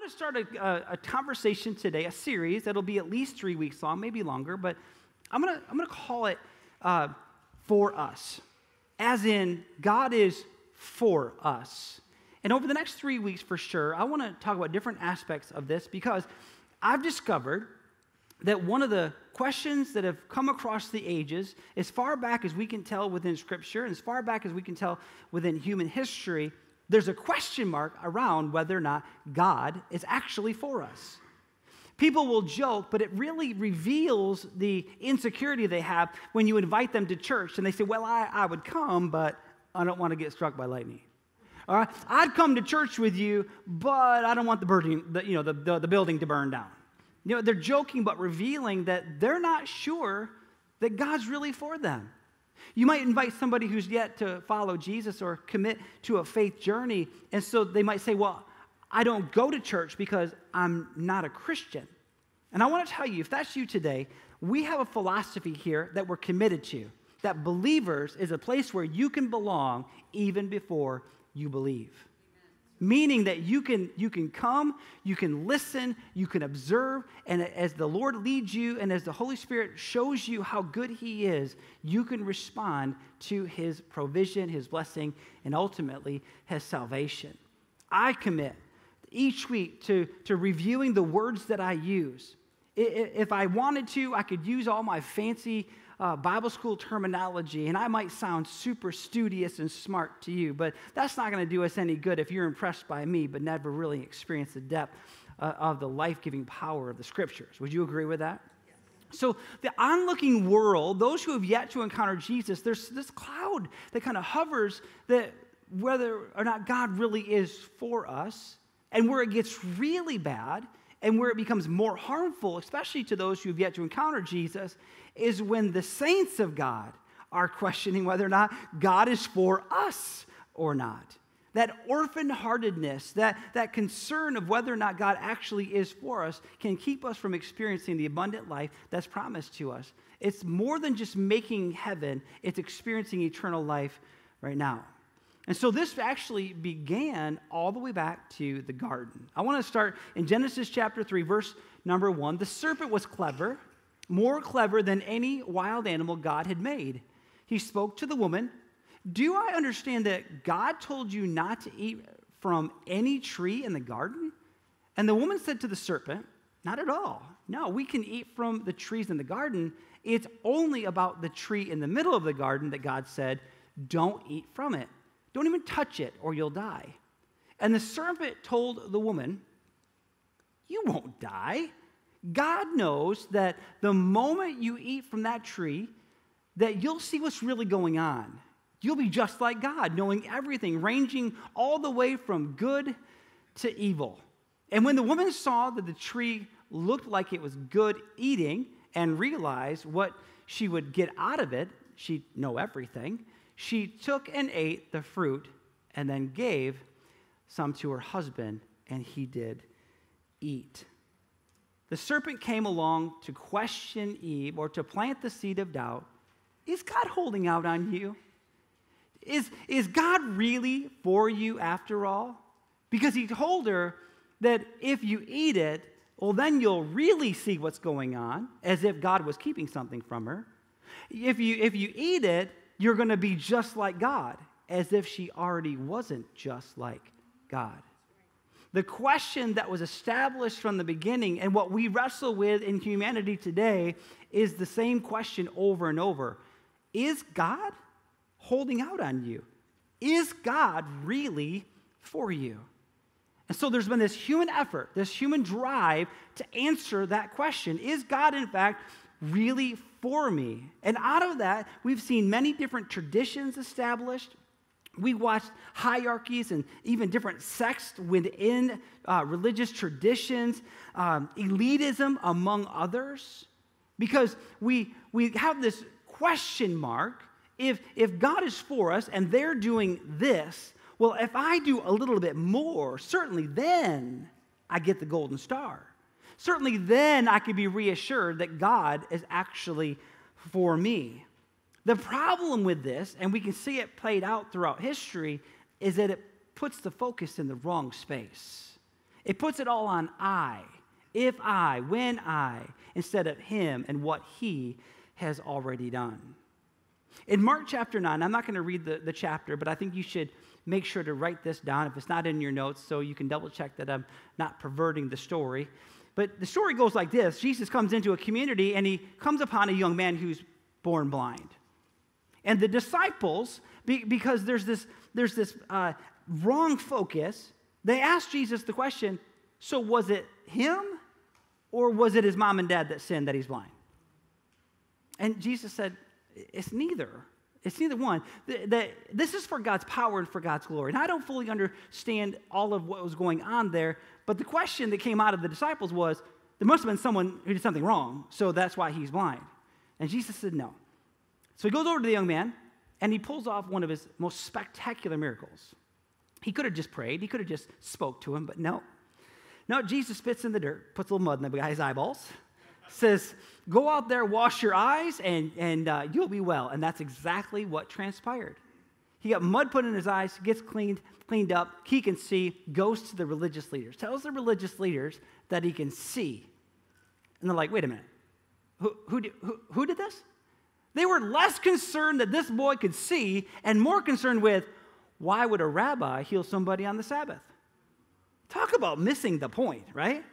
going to start a, a, a, conversation today, a series that'll be at least three weeks long, maybe longer, but I'm going to, I'm going to call it uh, For Us, as in God is for us. And over the next three weeks, for sure, I want to talk about different aspects of this because I've discovered that one of the questions that have come across the ages, as far back as we can tell within Scripture, and as far back as we can tell within human history, there's a question mark around whether or not God is actually for us. People will joke, but it really reveals the insecurity they have when you invite them to church and they say, Well, I, I would come, but I don't want to get struck by lightning. All right? I'd come to church with you, but I don't want the, burning, the, you know, the, the, the building to burn down. You know, they're joking, but revealing that they're not sure that God's really for them. You might invite somebody who's yet to follow Jesus or commit to a faith journey, and so they might say, Well, I don't go to church because I'm not a Christian. And I want to tell you, if that's you today, we have a philosophy here that we're committed to that believers is a place where you can belong even before you believe. Meaning that you can, you can come, you can listen, you can observe, and as the Lord leads you and as the Holy Spirit shows you how good He is, you can respond to His provision, His blessing, and ultimately His salvation. I commit each week to, to reviewing the words that I use. If I wanted to, I could use all my fancy uh, Bible school terminology, and I might sound super studious and smart to you, but that's not going to do us any good if you're impressed by me but never really experienced the depth uh, of the life giving power of the scriptures. Would you agree with that? So, the onlooking world, those who have yet to encounter Jesus, there's this cloud that kind of hovers that whether or not God really is for us, and where it gets really bad and where it becomes more harmful, especially to those who have yet to encounter Jesus, is when the saints of God are questioning whether or not God is for us or not. That orphan heartedness, that, that concern of whether or not God actually is for us, can keep us from experiencing the abundant life that's promised to us. It's more than just making heaven, it's experiencing eternal life right now. And so this actually began all the way back to the garden. I want to start in Genesis chapter 3, verse number 1. The serpent was clever more clever than any wild animal God had made. He spoke to the woman, Do I understand that God told you not to eat from any tree in the garden? And the woman said to the serpent, Not at all. No, we can eat from the trees in the garden. It's only about the tree in the middle of the garden that God said, Don't eat from it. Don't even touch it, or you'll die. And the serpent told the woman, You won't die. God knows that the moment you eat from that tree, that you'll see what's really going on. You'll be just like God, knowing everything, ranging all the way from good to evil. And when the woman saw that the tree looked like it was good eating and realized what she would get out of it, she'd know everything, she took and ate the fruit and then gave some to her husband, and he did eat. The serpent came along to question Eve or to plant the seed of doubt. Is God holding out on you? Is, is God really for you after all? Because he told her that if you eat it, well, then you'll really see what's going on, as if God was keeping something from her. If you, if you eat it, you're going to be just like God, as if she already wasn't just like God. The question that was established from the beginning and what we wrestle with in humanity today is the same question over and over Is God holding out on you? Is God really for you? And so there's been this human effort, this human drive to answer that question Is God, in fact, really for me? And out of that, we've seen many different traditions established, we watched hierarchies and even different sects within uh, religious traditions, um, elitism among others, because we, we have this question mark if, if God is for us and they're doing this, well, if I do a little bit more, certainly then I get the golden star. Certainly then I can be reassured that God is actually for me. The problem with this, and we can see it played out throughout history, is that it puts the focus in the wrong space. It puts it all on I, if I, when I, instead of him and what he has already done. In Mark chapter 9, I'm not going to read the, the chapter, but I think you should make sure to write this down if it's not in your notes so you can double check that I'm not perverting the story. But the story goes like this Jesus comes into a community and he comes upon a young man who's born blind. And the disciples, because there's this, there's this uh, wrong focus, they ask Jesus the question so was it him or was it his mom and dad that sinned that he's blind? And Jesus said, it's neither. It's neither one. The, this is for God's power and for God's glory. And I don't fully understand all of what was going on there, but the question that came out of the disciples was there must have been someone who did something wrong, so that's why he's blind. And Jesus said, no. So he goes over to the young man and he pulls off one of his most spectacular miracles. He could have just prayed, he could have just spoke to him, but no. No, Jesus spits in the dirt, puts a little mud in the guy's eyeballs, says, Go out there, wash your eyes, and, and uh, you'll be well. And that's exactly what transpired. He got mud put in his eyes, gets cleaned, cleaned up, he can see, goes to the religious leaders, tells the religious leaders that he can see. And they're like, wait a minute, who, who, who, who did this? They were less concerned that this boy could see and more concerned with why would a rabbi heal somebody on the Sabbath? Talk about missing the point, right?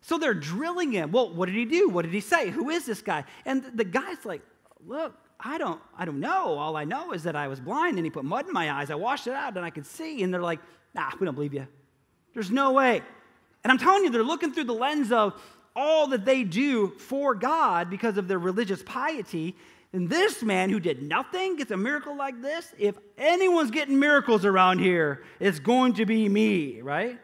So they're drilling him. Well, what did he do? What did he say? Who is this guy? And the guy's like, look, I don't, I don't know. All I know is that I was blind and he put mud in my eyes. I washed it out and I could see. And they're like, nah, we don't believe you. There's no way. And I'm telling you, they're looking through the lens of all that they do for God because of their religious piety. And this man who did nothing gets a miracle like this. If anyone's getting miracles around here, it's going to be me, right?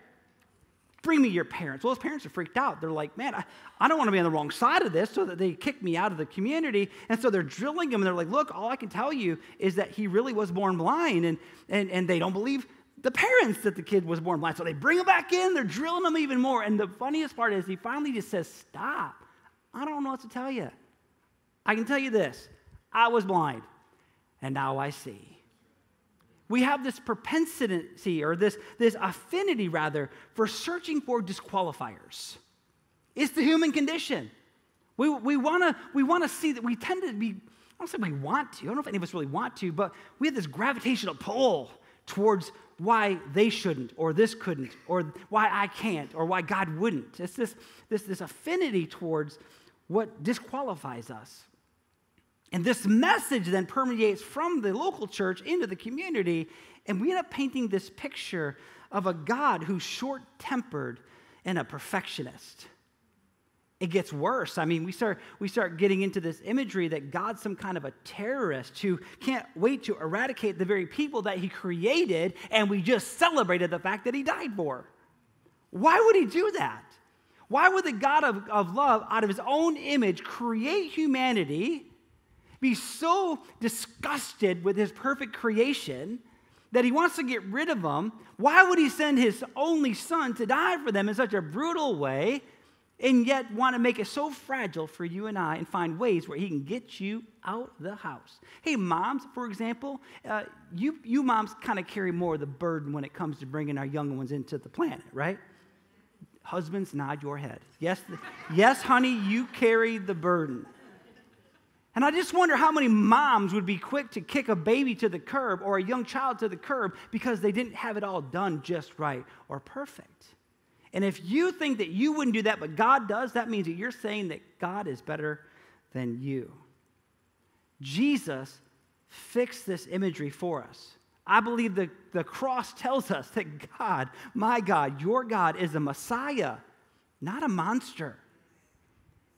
Bring me your parents. Well, his parents are freaked out. They're like, man, I, I don't want to be on the wrong side of this, so that they kick me out of the community. And so they're drilling him, and they're like, look, all I can tell you is that he really was born blind. And, and, and they don't believe the parents that the kid was born blind. So they bring him back in, they're drilling him even more. And the funniest part is he finally just says, stop. I don't know what to tell you. I can tell you this I was blind, and now I see we have this propensity or this, this affinity rather for searching for disqualifiers. It's the human condition. We, we want to we wanna see that we tend to be, I don't say we want to, I don't know if any of us really want to, but we have this gravitational pull towards why they shouldn't or this couldn't or why I can't or why God wouldn't. It's this, this, this affinity towards what disqualifies us. And this message then permeates from the local church into the community, and we end up painting this picture of a God who's short tempered and a perfectionist. It gets worse. I mean, we start, we start getting into this imagery that God's some kind of a terrorist who can't wait to eradicate the very people that he created, and we just celebrated the fact that he died for. Why would he do that? Why would the God of, of love, out of his own image, create humanity? Be so disgusted with his perfect creation that he wants to get rid of them, why would he send his only son to die for them in such a brutal way and yet want to make it so fragile for you and I and find ways where he can get you out of the house? Hey, moms, for example, uh, you, you moms kind of carry more of the burden when it comes to bringing our young ones into the planet, right? Husbands, nod your head. Yes, yes, honey, you carry the burden. And I just wonder how many moms would be quick to kick a baby to the curb or a young child to the curb because they didn't have it all done just right or perfect. And if you think that you wouldn't do that, but God does, that means that you're saying that God is better than you. Jesus fixed this imagery for us. I believe the, the cross tells us that God, my God, your God, is a Messiah, not a monster.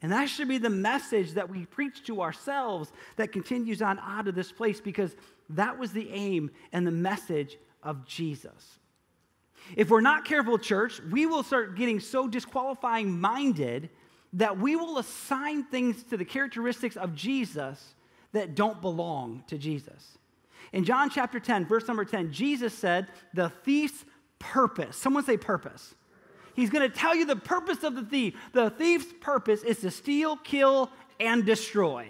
And that should be the message that we preach to ourselves that continues on out of this place because that was the aim and the message of Jesus. If we're not careful, church, we will start getting so disqualifying minded that we will assign things to the characteristics of Jesus that don't belong to Jesus. In John chapter 10, verse number 10, Jesus said, The thief's purpose, someone say purpose He's going to tell you the purpose of the thief. The thief's purpose is to steal, kill, and destroy.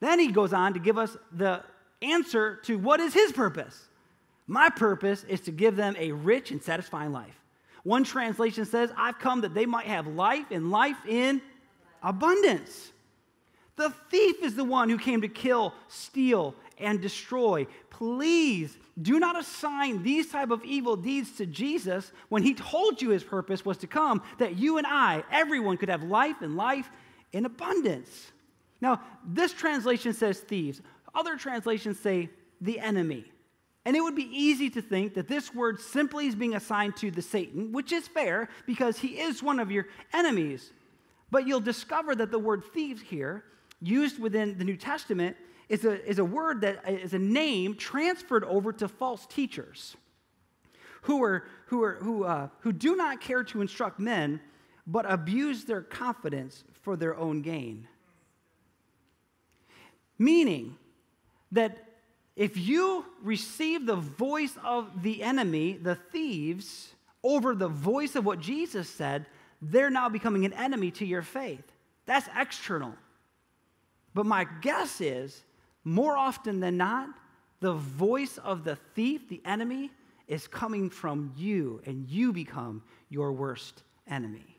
Then he goes on to give us the answer to what is his purpose. My purpose is to give them a rich and satisfying life. One translation says, I've come that they might have life and life in abundance. The thief is the one who came to kill, steal, and destroy. Please do not assign these type of evil deeds to Jesus when he told you his purpose was to come that you and I, everyone could have life and life in abundance. Now, this translation says thieves. Other translations say the enemy. And it would be easy to think that this word simply is being assigned to the Satan, which is fair because he is one of your enemies. But you'll discover that the word thieves here, used within the New Testament, is a, is a word that is a name transferred over to false teachers who, are, who, are, who, uh, who do not care to instruct men, but abuse their confidence for their own gain. Meaning that if you receive the voice of the enemy, the thieves, over the voice of what Jesus said, they're now becoming an enemy to your faith. That's external. But my guess is, more often than not, the voice of the thief, the enemy, is coming from you, and you become your worst enemy.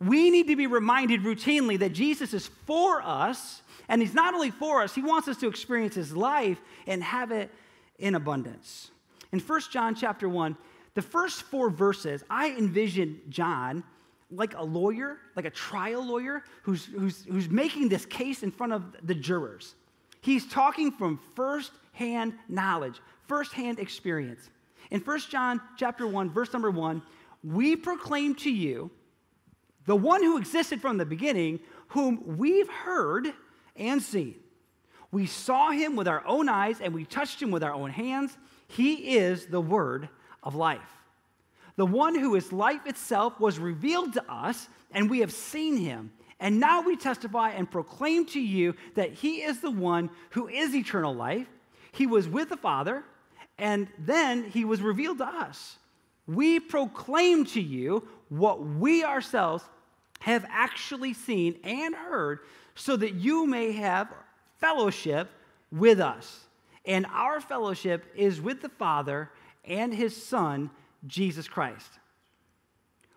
We need to be reminded routinely that Jesus is for us, and He's not only for us, He wants us to experience His life and have it in abundance. In 1 John chapter 1, the first four verses, I envision John like a lawyer, like a trial lawyer, who's, who's, who's making this case in front of the jurors. He's talking from first-hand knowledge, first-hand experience. In 1 John chapter 1, verse number 1, we proclaim to you the one who existed from the beginning, whom we've heard and seen. We saw him with our own eyes and we touched him with our own hands. He is the word of life. The one who is life itself was revealed to us, and we have seen him. And now we testify and proclaim to you that he is the one who is eternal life. He was with the Father, and then he was revealed to us. We proclaim to you what we ourselves have actually seen and heard, so that you may have fellowship with us. And our fellowship is with the Father and his Son, Jesus Christ.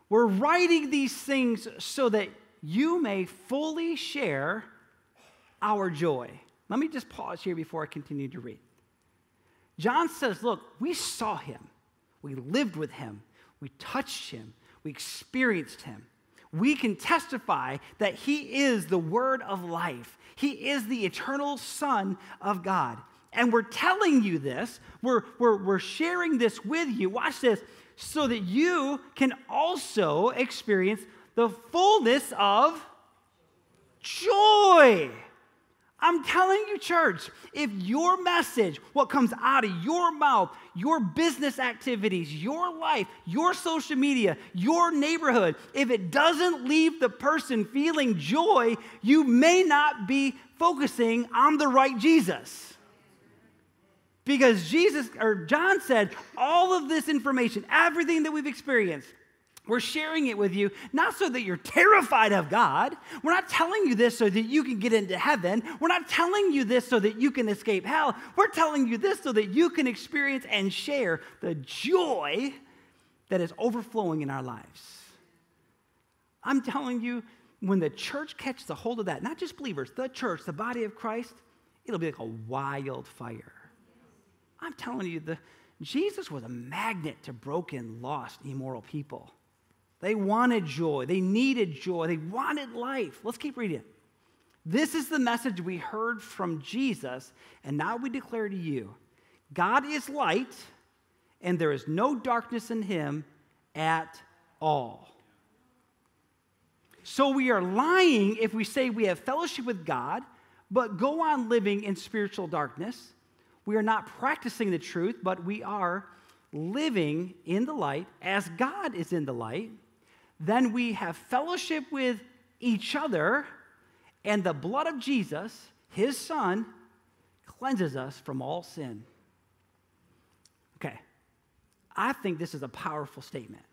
We're writing these things so that you may fully share our joy. Let me just pause here before I continue to read. John says, Look, we saw him, we lived with him, we touched him, we experienced him. We can testify that he is the word of life, he is the eternal Son of God. And we're telling you this, we're, we're, we're sharing this with you. Watch this, so that you can also experience the fullness of joy. I'm telling you, church, if your message, what comes out of your mouth, your business activities, your life, your social media, your neighborhood, if it doesn't leave the person feeling joy, you may not be focusing on the right Jesus. Because Jesus, or John said, all of this information, everything that we've experienced, we're sharing it with you, not so that you're terrified of God. We're not telling you this so that you can get into heaven. We're not telling you this so that you can escape hell. We're telling you this so that you can experience and share the joy that is overflowing in our lives. I'm telling you, when the church catches a hold of that, not just believers, the church, the body of Christ, it'll be like a wildfire. I'm telling you, the, Jesus was a magnet to broken, lost, immoral people. They wanted joy. They needed joy. They wanted life. Let's keep reading. This is the message we heard from Jesus, and now we declare to you God is light, and there is no darkness in him at all. So we are lying if we say we have fellowship with God, but go on living in spiritual darkness. We are not practicing the truth, but we are living in the light as God is in the light then we have fellowship with each other, and the blood of Jesus, his son, cleanses us from all sin. Okay, I think this is a powerful statement.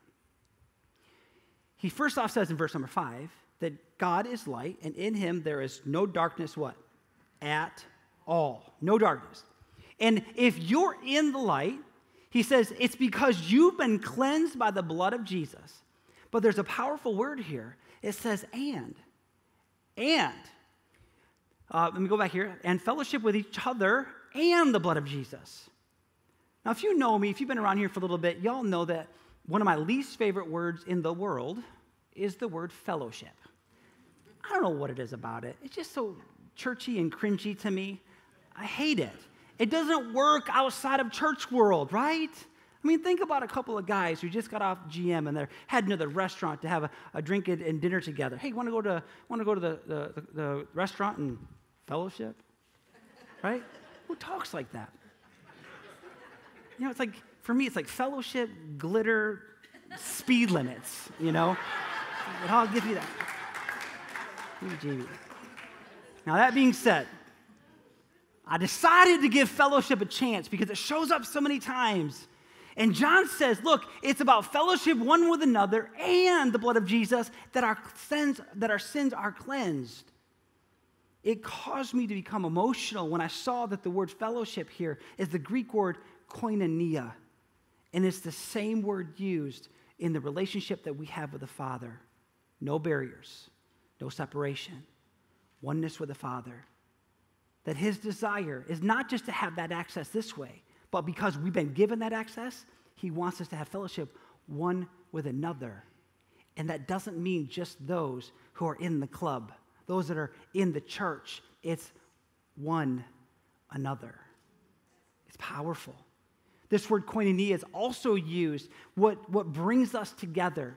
He first off says in verse number five that God is light, and in him there is no darkness, what? At all. No darkness. And if you're in the light, He says, It's because you've been cleansed by the blood of Jesus. But there's a powerful word here. It says, and. And. Uh, let me go back here. And fellowship with each other and the blood of Jesus. Now, if you know me, if you've been around here for a little bit, y'all know that one of my least favorite words in the world is the word fellowship. I don't know what it is about it. It's just so churchy and cringy to me. I hate it. It doesn't work outside of church world, right? I mean, think about a couple of guys who just got off GM and they're heading to the restaurant to have a, a drink and, and, dinner together. Hey, want to go to want to go to the, the, the restaurant and fellowship? Right? Who talks like that? You know, it's like for me, it's like fellowship, glitter, speed limits. You know, I'll give you that. Now that being said, I decided to give fellowship a chance because it shows up so many times. And John says, look, it's about fellowship one with another and the blood of Jesus that our sins, that our sins are cleansed. It caused me to become emotional when I saw that the word fellowship here is the Greek word koinonia. And it's the same word used in the relationship that we have with the Father. No barriers, no separation, oneness with the Father that his desire is not just to have that access this way, but because we've been given that access, he wants us to have fellowship one with another. And that doesn't mean just those who are in the club, those that are in the church. It's one another. It's powerful. This word koinonia is also used, what, what brings us together.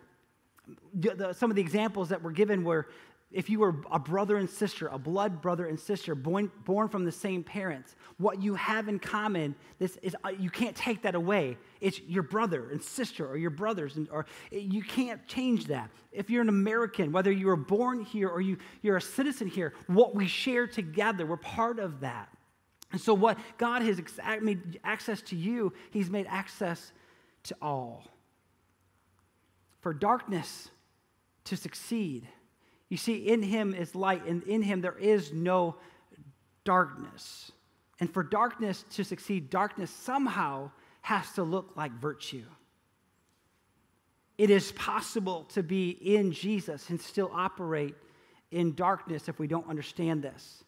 The, some of the examples that were given were if you were a brother and sister, a blood brother and sister, born, born from the same parents, what you have in common, this is uh, you can't take that away. It's your brother and sister, or your brothers, and, or you can't change that. If you're an American, whether you were born here or you, you're a citizen here, what we share together, we're part of that. And so, what God has made access to you, He's made access to all. For darkness to succeed, you see, in him is light, and in him there is no darkness. And for darkness to succeed, darkness somehow has to look like virtue. It is possible to be in Jesus and still operate in darkness if we don't understand this.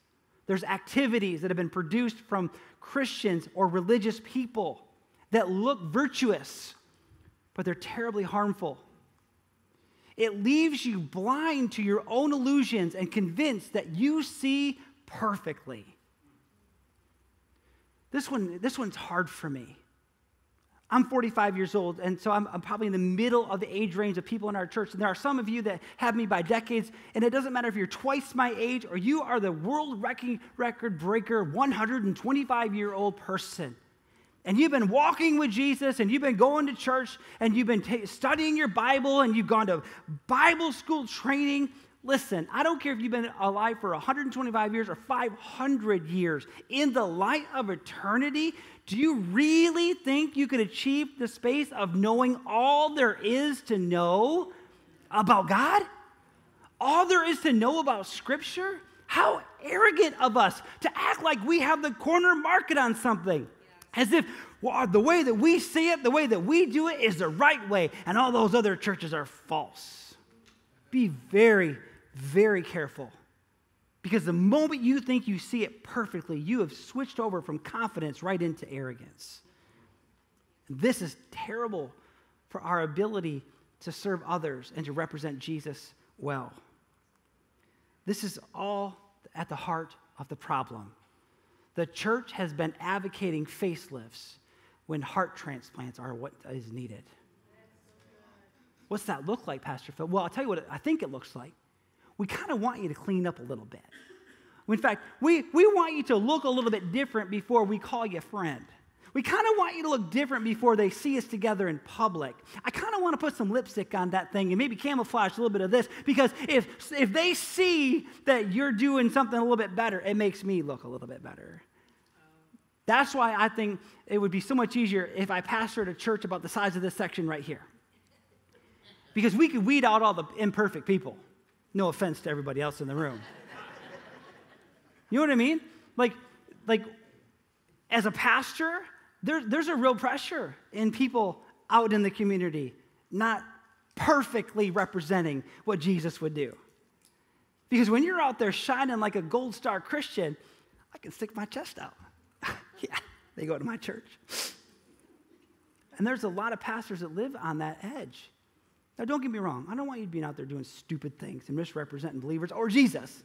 There's activities that have been produced from Christians or religious people that look virtuous, but they're terribly harmful. It leaves you blind to your own illusions and convinced that you see perfectly. This one, this one's hard for me. I'm 45 years old, and so I'm, I'm, probably in the middle of the age range of people in our church. And there are some of you that have me by decades, and it doesn't matter if you're twice my age or you are the world record breaker, 125 year old person and you've been walking with Jesus and you've been going to church and you've been t- studying your Bible and you've gone to Bible school training, listen, I don't care if you've been alive for 125 years or 500 years. In the light of eternity, do you really think you could achieve the space of knowing all there is to know about God? All there is to know about Scripture? How arrogant of us to act like we have the corner market on something as if well, uh, the way that we see it, the way that we do it is the right way, and all those other churches are false. Be very, very careful. Because the moment you think you see it perfectly, you have switched over from confidence right into arrogance. This is terrible for our ability to serve others and to represent Jesus well. This is all at the heart of the problem the church has been advocating facelifts when heart transplants are what is needed. What's that look like, Pastor Phil? Well, I'll tell you what I think it looks like. We kind of want you to clean up a little bit. In fact, we, we want you to look a little bit different before we call you friend. We kind of want you to look different before they see us together in public. I kind of want to put some lipstick on that thing and maybe camouflage a little bit of this because if, if they see that you're doing something a little bit better, it makes me look a little bit better. That's why I think it would be so much easier if I pastored a church about the size of this section right here. Because we could weed out all the imperfect people. No offense to everybody else in the room. You know what I mean? Like, like as a pastor, there, there's a real pressure in people out in the community not perfectly representing what Jesus would do. Because when you're out there shining like a gold star Christian, I can stick my chest out. yeah, they go to my church. And there's a lot of pastors that live on that edge. Now, don't get me wrong. I don't want you to be out there doing stupid things and misrepresenting believers or Jesus.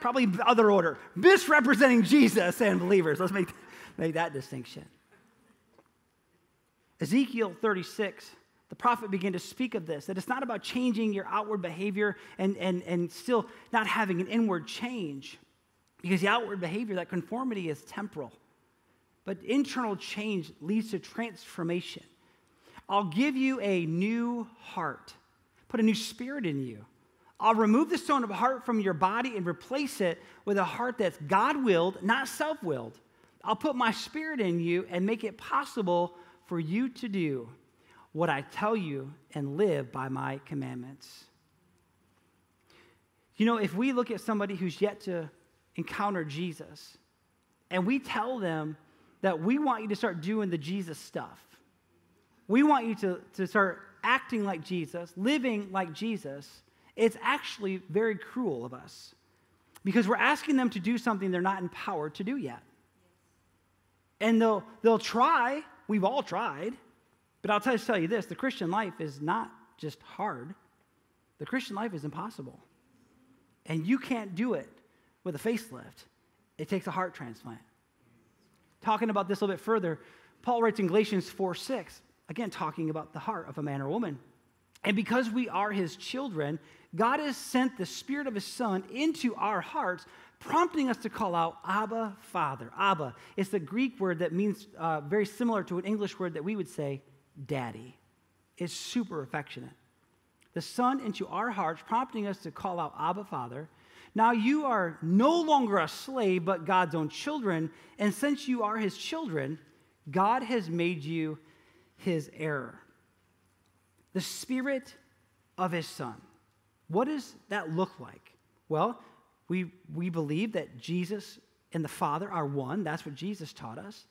Probably other order. Misrepresenting Jesus and believers. Let's make, make that distinction. Ezekiel 36, the prophet began to speak of this that it's not about changing your outward behavior and, and, and still not having an inward change. Because the outward behavior, that conformity is temporal. But internal change leads to transformation. I'll give you a new heart, put a new spirit in you. I'll remove the stone of heart from your body and replace it with a heart that's God willed, not self willed. I'll put my spirit in you and make it possible for you to do what I tell you and live by my commandments. You know, if we look at somebody who's yet to encounter Jesus and we tell them that we want you to start doing the Jesus stuff, we want you to, to start acting like Jesus, living like Jesus, it's actually very cruel of us because we're asking them to do something they're not empowered to do yet. And they'll, they'll try, we've all tried, but I'll tell tell you this the Christian life is not just hard, the Christian life is impossible. And you can't do it with a facelift, it takes a heart transplant. Talking about this a little bit further, Paul writes in Galatians 4 6, again, talking about the heart of a man or woman. And because we are his children, God has sent the Spirit of his Son into our hearts, prompting us to call out Abba, Father. Abba It's the Greek word that means uh, very similar to an English word that we would say, daddy. It's super affectionate. The Son into our hearts, prompting us to call out Abba, Father. Now you are no longer a slave, but God's own children. And since you are his children, God has made you his heir. The Spirit of his Son. What does that look like? Well, we, we believe that Jesus and the Father are one. That's what Jesus taught us.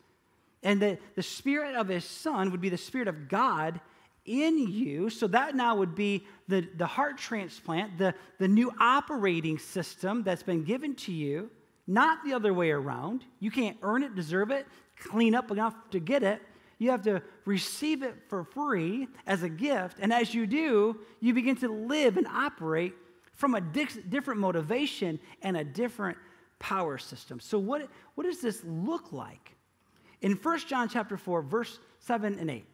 And that the Spirit of His Son would be the Spirit of God in you. So that now would be the, the heart transplant, the, the new operating system that's been given to you, not the other way around. You can't earn it, deserve it, clean up enough to get it. You have to receive it for free as a gift. And as you do, you begin to live and operate from a different motivation and a different power system. So, what, what does this look like? In 1 John chapter 4, verse 7 and 8,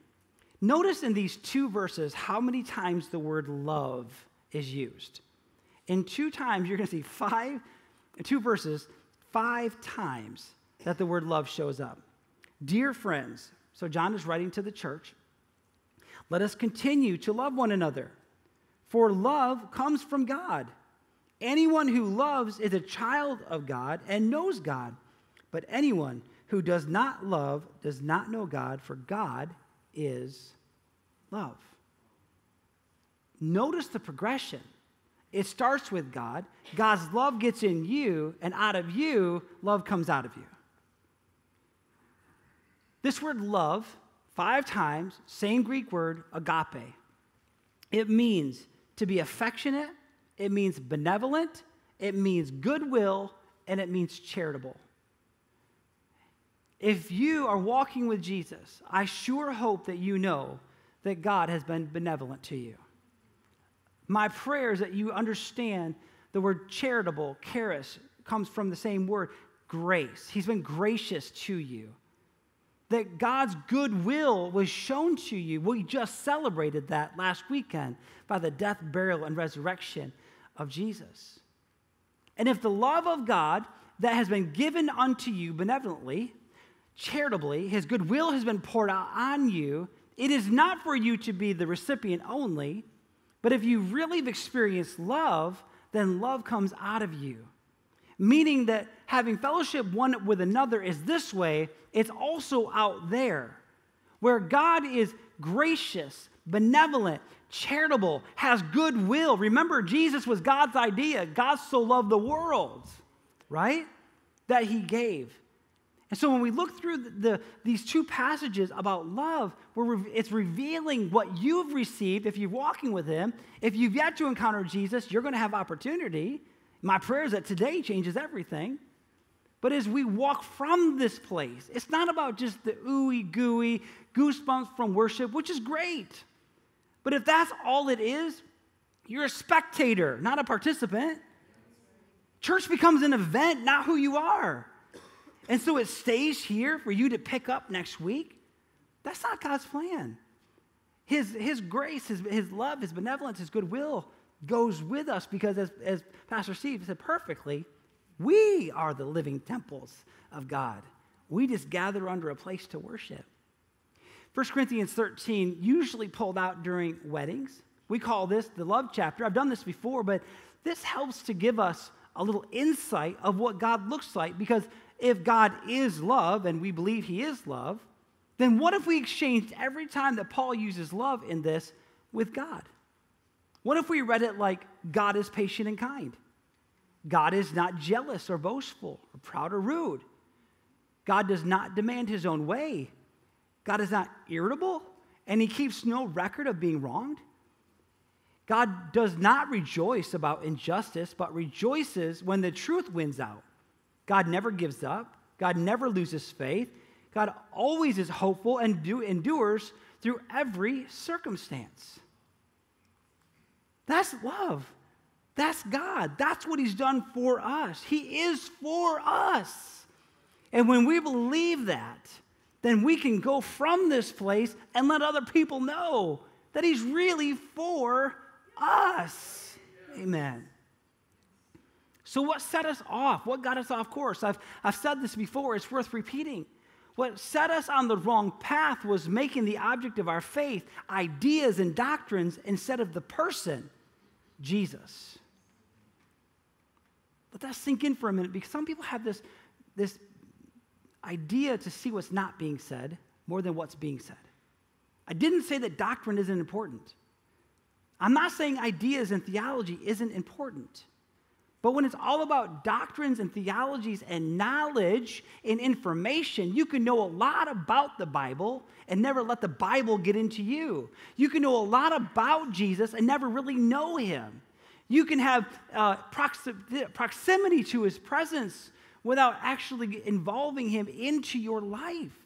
notice in these two verses how many times the word love is used. In two times, you're going to see five, two verses, five times that the word love shows up. Dear friends, so John is writing to the church, let us continue to love one another, for love comes from God. Anyone who loves is a child of God and knows God, but anyone who does not love does not know God, for God is love. Notice the progression. It starts with God. God's love gets in you, and out of you, love comes out of you. This word love, five times, same Greek word, agape. It means to be affectionate, it means benevolent, it means goodwill, and it means charitable. If you are walking with Jesus, I sure hope that you know that God has been benevolent to you. My prayer is that you understand the word charitable, charis, comes from the same word, grace. He's been gracious to you. That God's goodwill was shown to you. We just celebrated that last weekend by the death, burial, and resurrection of Jesus. And if the love of God that has been given unto you benevolently, charitably, his goodwill has been poured out on you. It is not for you to be the recipient only, but if you really have experienced love, then love comes out of you. Meaning that having fellowship one with another is this way, it's also out there, where God is gracious, benevolent, charitable, has goodwill. Remember, Jesus was God's idea. God so loved the world, right? That he gave. And so when we look through the, the, these two passages about love, where it's revealing what you've received if you're walking with Him. If you've yet to encounter Jesus, you're going to have opportunity. My prayer is that today changes everything. But as we walk from this place, it's not about just the ooey gooey goosebumps from worship, which is great. But if that's all it is, you're a spectator, not a participant. Church becomes an event, not who you are. And so it stays here for you to pick up next week. That's not God's plan. His, his grace, his, his love, his benevolence, his goodwill goes with us because, as, as Pastor Steve said perfectly, we are the living temples of God. We just gather under a place to worship. 1 Corinthians 13, usually pulled out during weddings. We call this the love chapter. I've done this before, but this helps to give us a little insight of what God looks like because if God is love and we believe he is love, then what if we exchanged every time that Paul uses love in this with God? What if we read it like God is patient and kind? God is not jealous or boastful or proud or rude. God does not demand his own way. God is not irritable and he keeps no record of being wronged. God does not rejoice about injustice, but rejoices when the truth wins out. God never gives up. God never loses faith. God always is hopeful and do, endures through every circumstance. That's love. That's God. That's what He's done for us. He is for us. And when we believe that, then we can go from this place and let other people know that He's really for us. Amen. So, what set us off? What got us off course? I've, I've said this before, it's worth repeating. What set us on the wrong path was making the object of our faith ideas and doctrines instead of the person, Jesus. Let that sink in for a minute because some people have this, this idea to see what's not being said more than what's being said. I didn't say that doctrine isn't important. I'm not saying ideas and theology isn't important. But when it's all about doctrines and theologies and knowledge and information, you can know a lot about the Bible and never let the Bible get into you. You can know a lot about Jesus and never really know him. You can have uh, proximity to his presence without actually involving him into your life.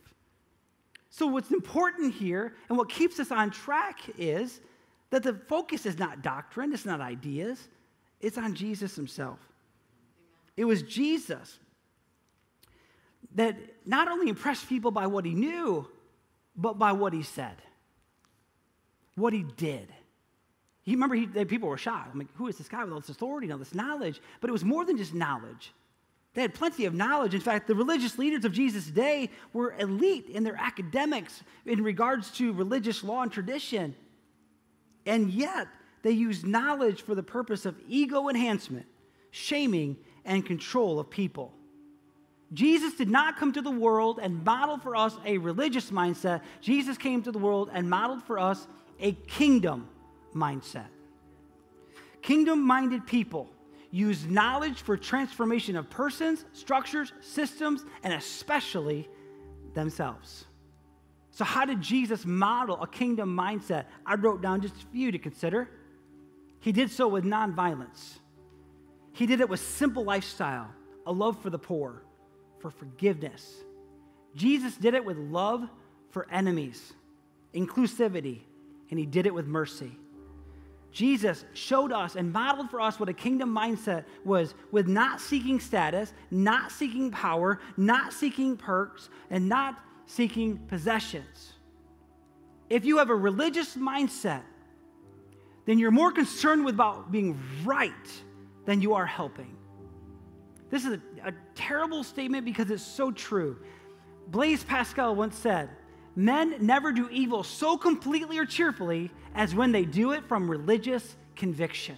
So, what's important here and what keeps us on track is that the focus is not doctrine, it's not ideas, it's on Jesus himself. It was Jesus that not only impressed people by what he knew, but by what he said, what he did. You remember, he, people were shocked. I'm like, who is this guy with all this authority and all this knowledge? But it was more than just knowledge. They had plenty of knowledge. In fact, the religious leaders of Jesus' day were elite in their academics in regards to religious law and tradition. And yet, they use knowledge for the purpose of ego enhancement, shaming, and control of people. Jesus did not come to the world and model for us a religious mindset. Jesus came to the world and modeled for us a kingdom mindset. Kingdom minded people use knowledge for transformation of persons, structures, systems, and especially themselves. So, how did Jesus model a kingdom mindset? I wrote down just a few to consider. He did so with nonviolence. He did it with simple lifestyle, a love for the poor, for forgiveness. Jesus did it with love for enemies, inclusivity, and he did it with mercy. Jesus showed us and modeled for us what a kingdom mindset was with not seeking status, not seeking power, not seeking perks, and not seeking possessions. If you have a religious mindset, then you're more concerned with about being right than you are helping. This is a, a terrible statement because it's so true. Blaise Pascal once said, Men never do evil so completely or cheerfully as when they do it from religious conviction.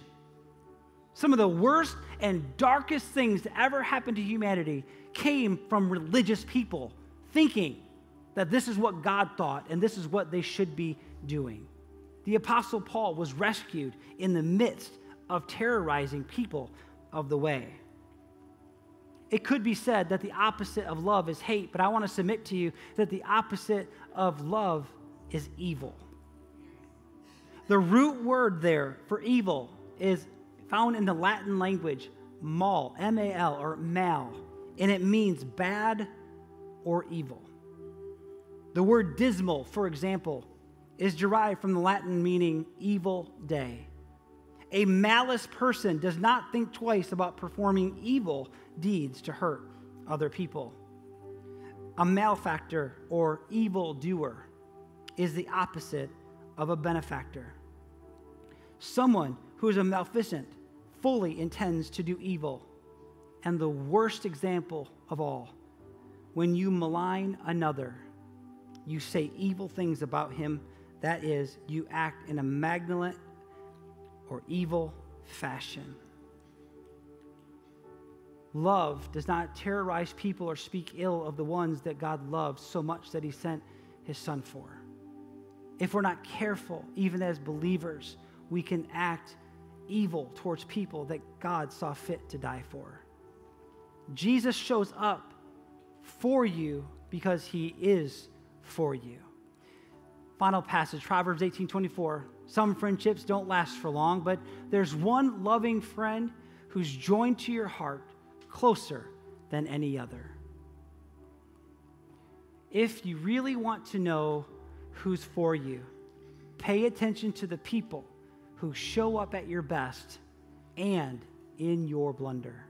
Some of the worst and darkest things to ever happen to humanity came from religious people thinking that this is what God thought and this is what they should be doing. The Apostle Paul was rescued in the midst of terrorizing people of the way. It could be said that the opposite of love is hate, but I want to submit to you that the opposite of love is evil. The root word there for evil is found in the Latin language mal, M A L, or mal, and it means bad or evil. The word dismal, for example, is derived from the Latin meaning evil day. A malice person does not think twice about performing evil deeds to hurt other people. A malefactor or evil doer is the opposite of a benefactor. Someone who is a maleficent fully intends to do evil. And the worst example of all, when you malign another, you say evil things about him, that is, you act in a malignant or evil fashion. Love does not terrorize people or speak ill of the ones that God loves so much that he sent his son for. If we're not careful, even as believers, we can act evil towards people that God saw fit to die for. Jesus shows up for you because he is for you. Final passage, Proverbs 18 24. Some friendships don't last for long, but there's one loving friend who's joined to your heart closer than any other. If you really want to know who's for you, pay attention to the people who show up at your best and in your blunder.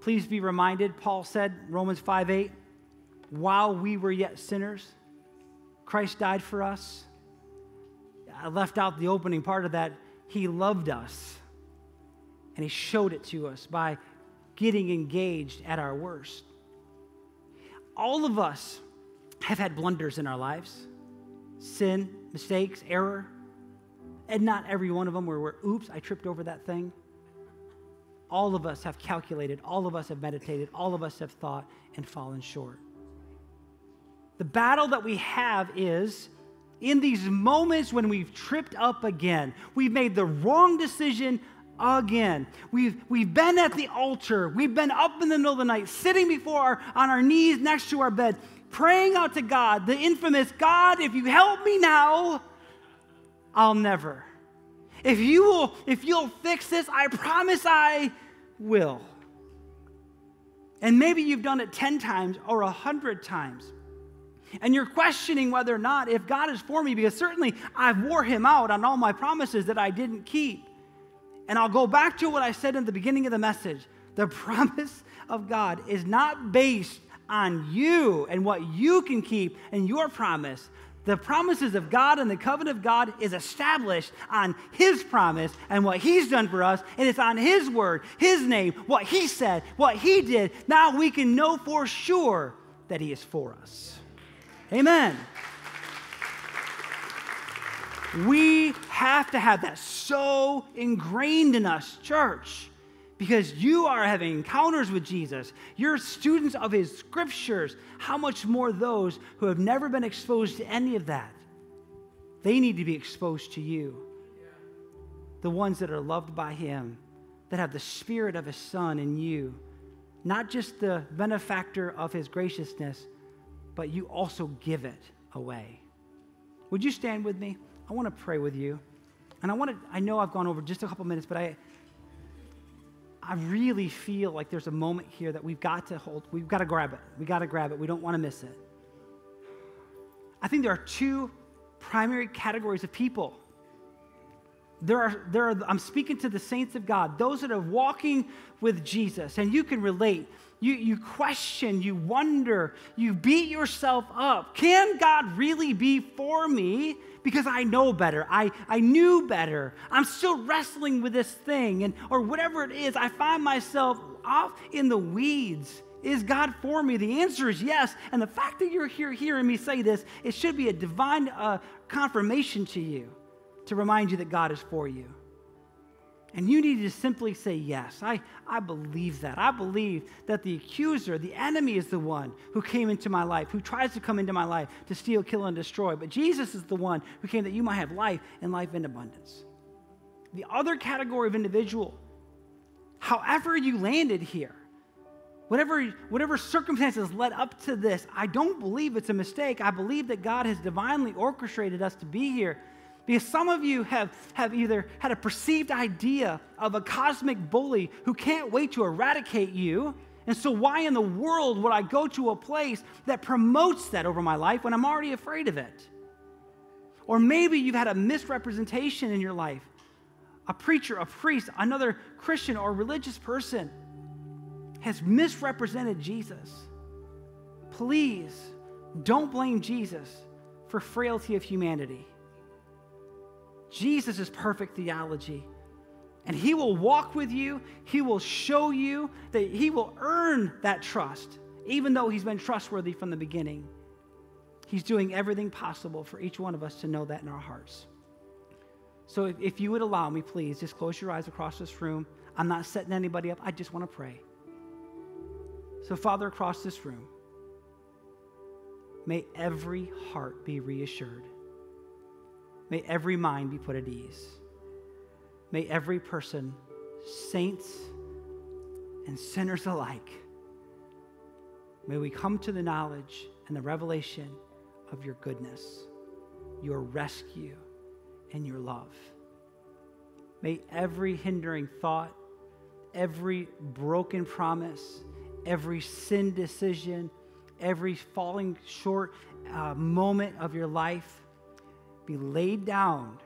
Please be reminded, Paul said, Romans 5 8, while we were yet sinners, Christ died for us. I left out the opening part of that. He loved us, and He showed it to us by getting engaged at our worst. All of us have had blunders in our lives sin, mistakes, error. And not every one of them where we're, oops, I tripped over that thing. All of us have calculated, all of us have meditated, all of us have thought and fallen short. The battle that we have is in these moments when we've tripped up again, we've made the wrong decision again. We've, we've been at the altar, we've been up in the middle of the night, sitting before our, on our knees next to our bed, praying out to God, the infamous God, if you help me now, I'll never. If you will, if you'll fix this, I promise I will. And maybe you've done it 10 times or 100 times. And you're questioning whether or not if God is for me, because certainly I've wore him out on all my promises that I didn't keep. And I'll go back to what I said in the beginning of the message. The promise of God is not based on you and what you can keep and your promise. The promises of God and the covenant of God is established on His promise and what He's done for us, and it's on His word, His name, what He said, what He did. Now we can know for sure that He is for us. Amen. We have to have that so ingrained in us, church because you are having encounters with Jesus. You're students of his scriptures. How much more those who have never been exposed to any of that? They need to be exposed to you. The ones that are loved by him, that have the spirit of his son in you, not just the benefactor of his graciousness, but you also give it away. Would you stand with me? I want to pray with you. And I want to, I know I've gone over just a couple minutes, but I, I really feel like there's a moment here that we've got to hold, we've got to grab it. We got to grab it. We don't want to miss it. I think there are two primary categories of people. There are, there are, I'm speaking to the saints of God, those that are walking with Jesus, and you can relate. You, you question, you wonder, you beat yourself up. Can God really be for me? because I know better. I, I knew better. I'm still wrestling with this thing, and or whatever it is, I find myself off in the weeds. Is God for me? The answer is yes. And the fact that you're here hearing me say this, it should be a divine uh, confirmation to you to remind you that God is for you. And you need to simply say, Yes, I, I believe that. I believe that the accuser, the enemy, is the one who came into my life, who tries to come into my life to steal, kill, and destroy. But Jesus is the one who came that you might have life and life in abundance. The other category of individual however you landed here, whatever, whatever circumstances led up to this, I don't believe it's a mistake. I believe that God has divinely orchestrated us to be here. Because some of you have, have either had a perceived idea of a cosmic bully who can't wait to eradicate you. And so, why in the world would I go to a place that promotes that over my life when I'm already afraid of it? Or maybe you've had a misrepresentation in your life. A preacher, a priest, another Christian or religious person has misrepresented Jesus. Please don't blame Jesus for frailty of humanity. Jesus is perfect theology. And he will walk with you. He will show you that he will earn that trust, even though he's been trustworthy from the beginning. He's doing everything possible for each one of us to know that in our hearts. So if, if you would allow me, please, just close your eyes across this room. I'm not setting anybody up. I just want to pray. So, Father, across this room, may every heart be reassured. May every mind be put at ease. May every person, saints and sinners alike, may we come to the knowledge and the revelation of your goodness, your rescue, and your love. May every hindering thought, every broken promise, every sin decision, every falling short uh, moment of your life be laid down.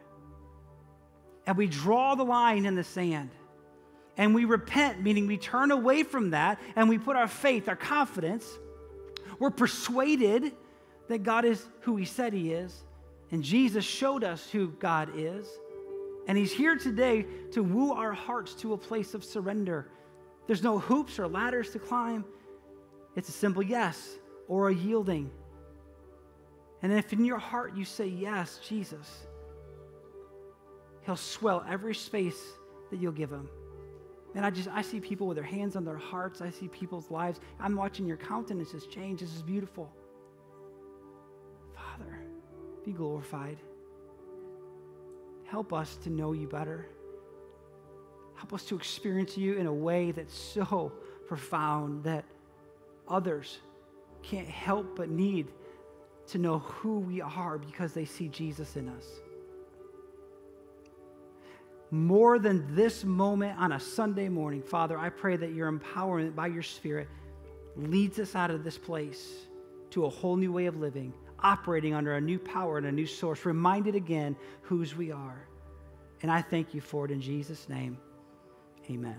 And we draw the line in the sand. And we repent, meaning we turn away from that and we put our faith, our confidence. We're persuaded that God is who He said He is. And Jesus showed us who God is. And He's here today to woo our hearts to a place of surrender. There's no hoops or ladders to climb, it's a simple yes or a yielding. And if in your heart you say, Yes, Jesus, He'll swell every space that you'll give Him. And I just, I see people with their hands on their hearts. I see people's lives. I'm watching your countenances change. This is beautiful. Father, be glorified. Help us to know you better. Help us to experience you in a way that's so profound that others can't help but need to know who we are because they see Jesus in us. More than this moment on a Sunday morning, Father, I pray that your empowerment by your Spirit leads us out of this place to a whole new way of living, operating under a new power and a new source, reminded again whose we are. And I thank you for it in Jesus' name. Amen.